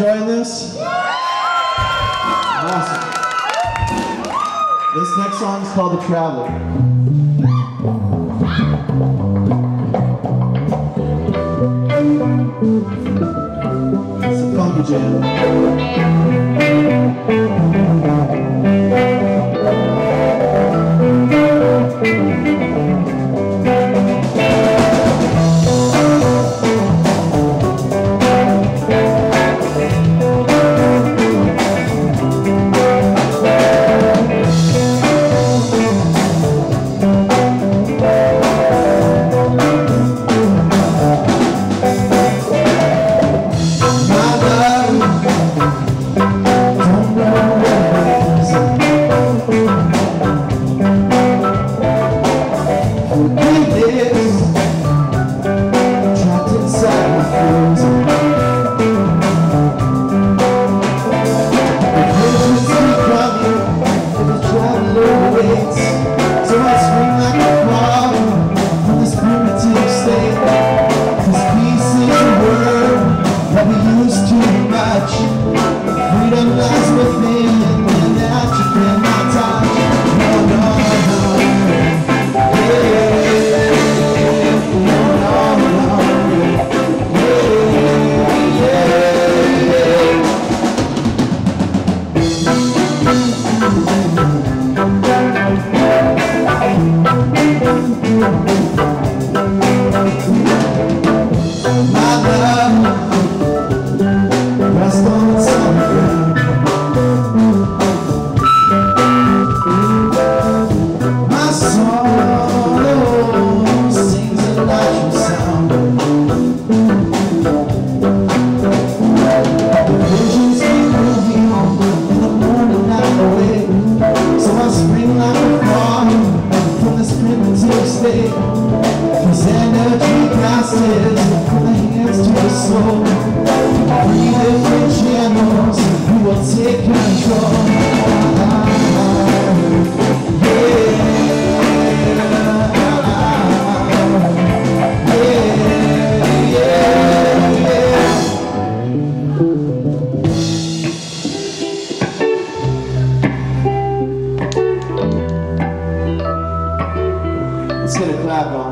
enjoying this? Awesome. This next song is called The Traveler. It's a funky jam. Música have